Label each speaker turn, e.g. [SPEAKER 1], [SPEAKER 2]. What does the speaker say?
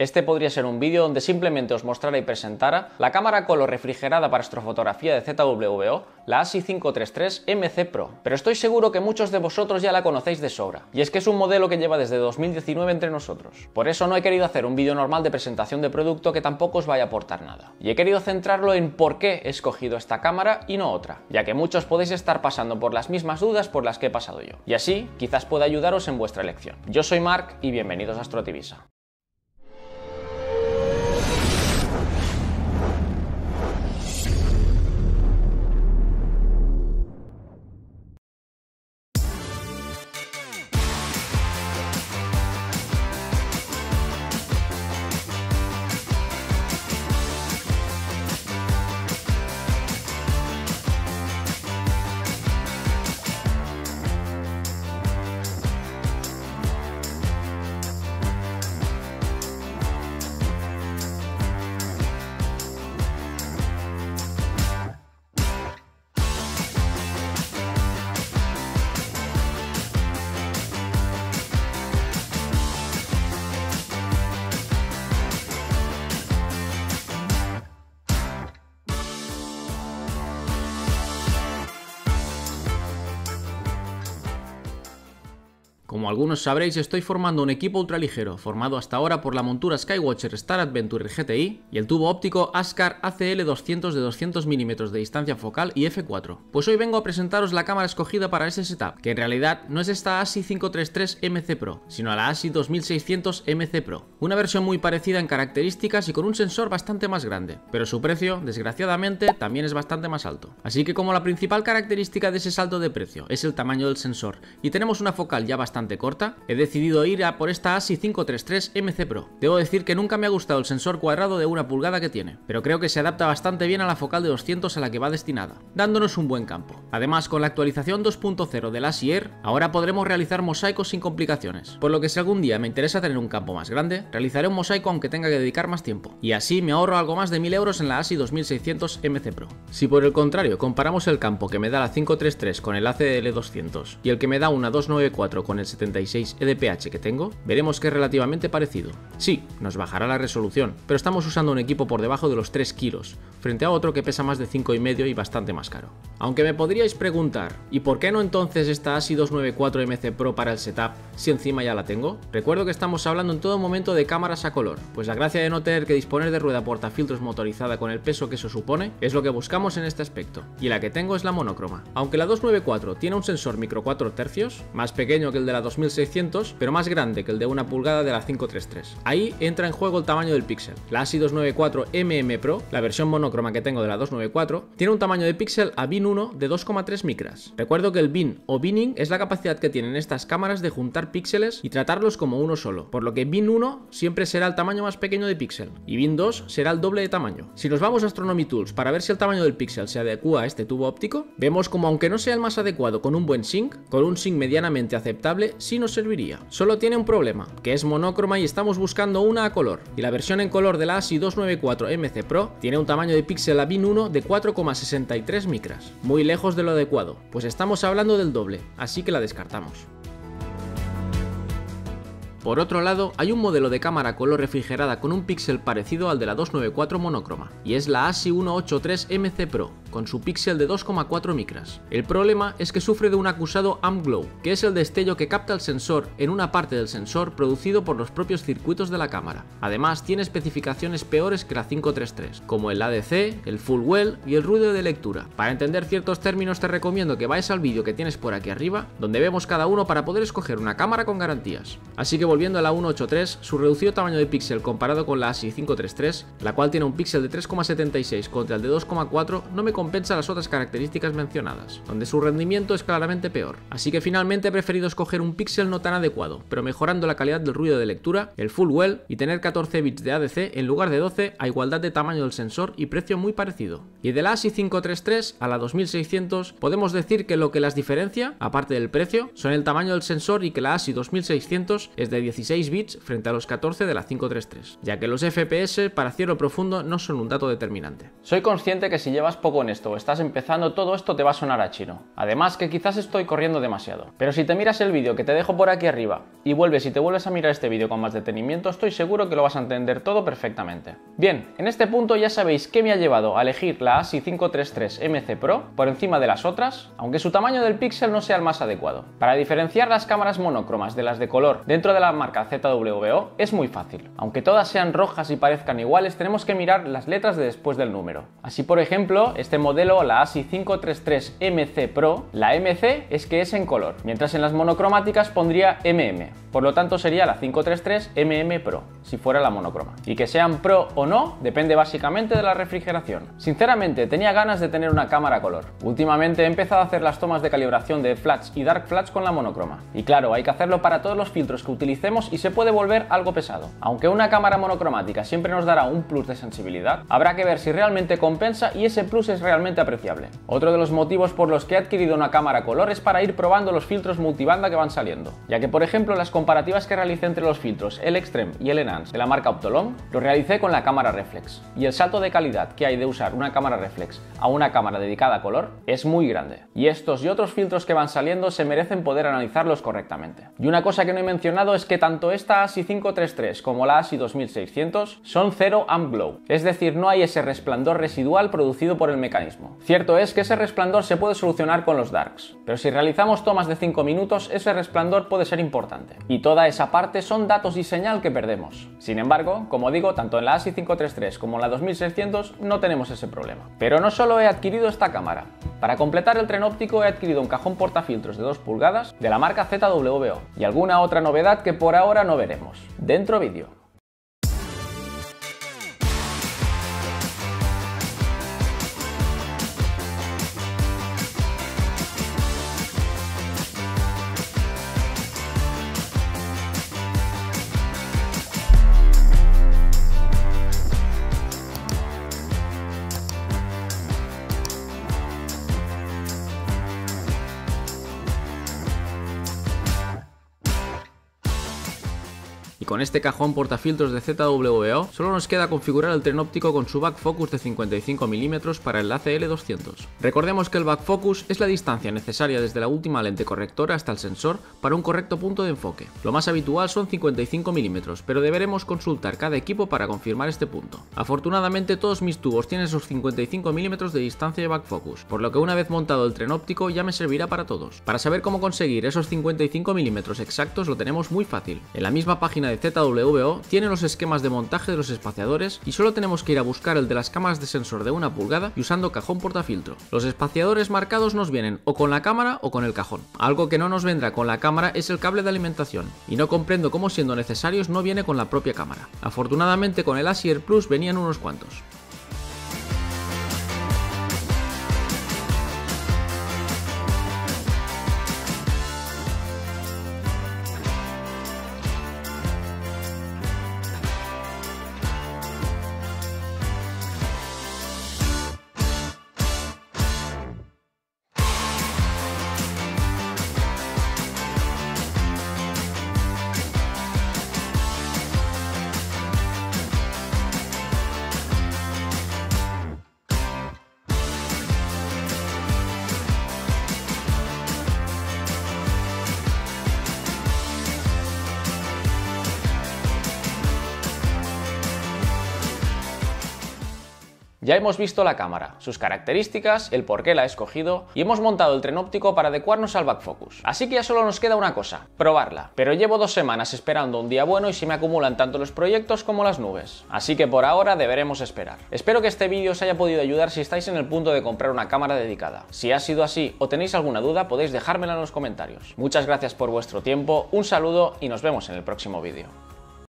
[SPEAKER 1] Este podría ser un vídeo donde simplemente os mostrara y presentara la cámara color refrigerada para astrofotografía de ZWO, la ASI 533 MC Pro, pero estoy seguro que muchos de vosotros ya la conocéis de sobra, y es que es un modelo que lleva desde 2019 entre nosotros. Por eso no he querido hacer un vídeo normal de presentación de producto que tampoco os vaya a aportar nada, y he querido centrarlo en por qué he escogido esta cámara y no otra, ya que muchos podéis estar pasando por las mismas dudas por las que he pasado yo, y así quizás pueda ayudaros en vuestra elección. Yo soy Mark y bienvenidos a AstroTivisa.
[SPEAKER 2] Algunos sabréis, estoy formando un equipo ultraligero, formado hasta ahora por la montura Skywatcher Star Adventure GTI y el tubo óptico ASCAR ACL 200 de 200 mm de distancia focal y f4. Pues hoy vengo a presentaros la cámara escogida para este setup, que en realidad no es esta ASI 533 MC Pro, sino la ASI 2600 MC Pro, una versión muy parecida en características y con un sensor bastante más grande, pero su precio, desgraciadamente, también es bastante más alto. Así que como la principal característica de ese salto de precio es el tamaño del sensor y tenemos una focal ya bastante corta, he decidido ir a por esta ASI 533 MC Pro. Debo decir que nunca me ha gustado el sensor cuadrado de una pulgada que tiene, pero creo que se adapta bastante bien a la focal de 200 a la que va destinada, dándonos un buen campo. Además, con la actualización 2.0 del ASI Air, ahora podremos realizar mosaicos sin complicaciones, por lo que si algún día me interesa tener un campo más grande, realizaré un mosaico aunque tenga que dedicar más tiempo, y así me ahorro algo más de 1000 euros en la ASI 2600 MC Pro. Si por el contrario comparamos el campo que me da la 533 con el ACL 200 y el que me da una 294 con el 76 EDPH que tengo, veremos que es relativamente parecido. Sí, nos bajará la resolución, pero estamos usando un equipo por debajo de los 3 kilos, frente a otro que pesa más de 5,5 y bastante más caro. Aunque me podríais preguntar, ¿y por qué no entonces esta ASI 294 MC Pro para el setup si encima ya la tengo? Recuerdo que estamos hablando en todo momento de cámaras a color, pues la gracia de no tener que disponer de rueda portafiltros motorizada con el peso que eso supone es lo que buscamos en este aspecto, y la que tengo es la monocroma. Aunque la 294 tiene un sensor micro 4 tercios, más pequeño que el de la 2600, pero más grande que el de una pulgada de la 533. Ahí entra en juego el tamaño del píxel. La ASI 294 MM Pro, la versión monocroma que tengo de la 294, tiene un tamaño de píxel a bin 1 de 2,3 micras. Recuerdo que el bin o binning es la capacidad que tienen estas cámaras de juntar píxeles y tratarlos como uno solo, por lo que bin 1 siempre será el tamaño más pequeño de píxel y bin 2 será el doble de tamaño. Si nos vamos a Astronomy Tools para ver si el tamaño del píxel se adecua a este tubo óptico, vemos como aunque no sea el más adecuado con un buen sync, con un sync medianamente aceptable sí nos serviría. Solo tiene un problema, que es monocroma y estamos buscando una a color, y la versión en color de la ASI 294 MC Pro tiene un tamaño de píxel bin 1 de 4,63 micras, muy lejos de lo adecuado, pues estamos hablando del doble, así que la descartamos. Por otro lado, hay un modelo de cámara color refrigerada con un píxel parecido al de la 294 monocroma, y es la ASI 183 MC Pro, con su píxel de 2,4 micras. El problema es que sufre de un acusado AMP Glow, que es el destello que capta el sensor en una parte del sensor producido por los propios circuitos de la cámara. Además, tiene especificaciones peores que la 533, como el ADC, el Full Well y el ruido de lectura. Para entender ciertos términos te recomiendo que vayas al vídeo que tienes por aquí arriba, donde vemos cada uno para poder escoger una cámara con garantías. Así que volviendo a la 183, su reducido tamaño de píxel comparado con la ASI 533, la cual tiene un píxel de 3,76 contra el de 2,4, no me compensa las otras características mencionadas, donde su rendimiento es claramente peor. Así que finalmente he preferido escoger un píxel no tan adecuado, pero mejorando la calidad del ruido de lectura, el Full Well y tener 14 bits de ADC en lugar de 12 a igualdad de tamaño del sensor y precio muy parecido. Y de la ASI 533 a la 2600 podemos decir que lo que las diferencia, aparte del precio, son el tamaño del sensor y que la ASI 2600 es de 16 bits frente a los 14 de la 533, ya que los FPS para cielo profundo no son un dato determinante.
[SPEAKER 1] Soy consciente que si llevas poco en esto o estás empezando, todo esto te va a sonar a chino. Además que quizás estoy corriendo demasiado. Pero si te miras el vídeo que te dejo por aquí arriba y vuelves y te vuelves a mirar este vídeo con más detenimiento, estoy seguro que lo vas a entender todo perfectamente. Bien, en este punto ya sabéis qué me ha llevado a elegir la ASI 533 MC Pro por encima de las otras, aunque su tamaño del píxel no sea el más adecuado. Para diferenciar las cámaras monocromas de las de color dentro de la marca ZWO es muy fácil. Aunque todas sean rojas y parezcan iguales, tenemos que mirar las letras de después del número. Así por ejemplo, este modelo, la ASI 533 MC Pro, la MC es que es en color, mientras en las monocromáticas pondría MM. Por lo tanto sería la 533 MM Pro, si fuera la monocroma. Y que sean Pro o no, depende básicamente de la refrigeración. Sinceramente, tenía ganas de tener una cámara color. Últimamente he empezado a hacer las tomas de calibración de flats y dark flats con la monocroma. Y claro, hay que hacerlo para todos los filtros que utilicemos y se puede volver algo pesado. Aunque una cámara monocromática siempre nos dará un plus de sensibilidad, habrá que ver si realmente compensa y ese plus es realmente apreciable. Otro de los motivos por los que he adquirido una cámara color es para ir probando los filtros multibanda que van saliendo, ya que por ejemplo las comparativas que realicé entre los filtros el Extreme y el De la marca Optolong lo realicé con la cámara reflex y el salto de calidad que hay de usar una cámara reflex a una cámara dedicada a color es muy grande y estos y otros filtros que van saliendo se merecen poder analizarlos correctamente. Y una cosa que no he mencionado es que tanto esta ASI 533 como la ASI 2600 son cero amp glow, es decir, no hay ese resplandor residual producido por el mecanismo. Cierto es que ese resplandor se puede solucionar con los darks, pero si realizamos tomas de 5 minutos ese resplandor puede ser importante y toda esa parte son datos y señal que perdemos. Sin embargo, como digo, tanto en la ASI 533 como en la 2600 no tenemos ese problema. Pero no solo he adquirido esta cámara. Para completar el tren óptico he adquirido un cajón portafiltros de 2 pulgadas de la marca ZWO y alguna otra novedad que por ahora no veremos. Dentro vídeo.
[SPEAKER 2] Con este cajón portafiltros de ZWO, solo nos queda configurar el tren óptico con su back focus de 55 mm para el ACL200. Recordemos que el back focus es la distancia necesaria desde la última lente correctora hasta el sensor para un correcto punto de enfoque. Lo más habitual son 55 mm, pero deberemos consultar cada equipo para confirmar este punto. Afortunadamente todos mis tubos tienen esos 55 mm de distancia de back focus, por lo que una vez montado el tren óptico ya me servirá para todos. Para saber cómo conseguir esos 55 mm exactos lo tenemos muy fácil. En la misma página de ZWO tiene los esquemas de montaje de los espaciadores y solo tenemos que ir a buscar el de las cámaras de sensor de una pulgada y usando cajón portafiltro. Los espaciadores marcados nos vienen o con la cámara o con el cajón. Algo que no nos vendrá con la cámara es el cable de alimentación y no comprendo cómo siendo necesarios no viene con la propia cámara. Afortunadamente con el Asier Plus venían unos cuantos.
[SPEAKER 1] Ya hemos visto la cámara, sus características, el por qué la he escogido y hemos montado el tren óptico para adecuarnos al back focus. Así que ya solo nos queda una cosa, probarla. Pero llevo dos semanas esperando un día bueno y se me acumulan tanto los proyectos como las nubes. Así que por ahora deberemos esperar. Espero que este vídeo os haya podido ayudar si estáis en el punto de comprar una cámara dedicada. Si ha sido así o tenéis alguna duda podéis dejármela en los comentarios. Muchas gracias por vuestro tiempo, un saludo y nos vemos en el próximo vídeo.